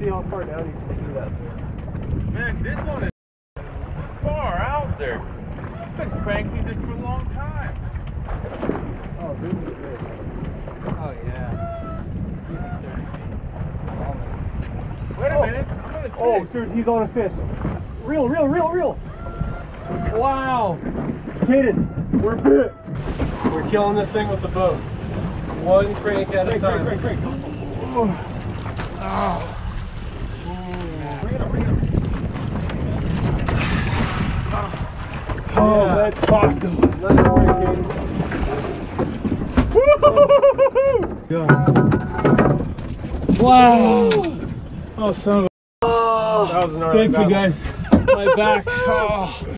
see how far down you can see that. Man, this one is far out there. I've been cranking this for a long time. Oh, this is big. Oh yeah. Easy 30 feet. Wait a Oh. minute. I'm gonna Oh, dude, he's on a fish. Reel, reel, reel, reel. Wow. Caden, we're bit. We're killing this thing with the boat. One crank at a time. crank, crank. Oh, Yeah. that's fucked. Let it work, Caden. Wow. Oh, son of a. That was gnarly Thank you guys. My back. Oh.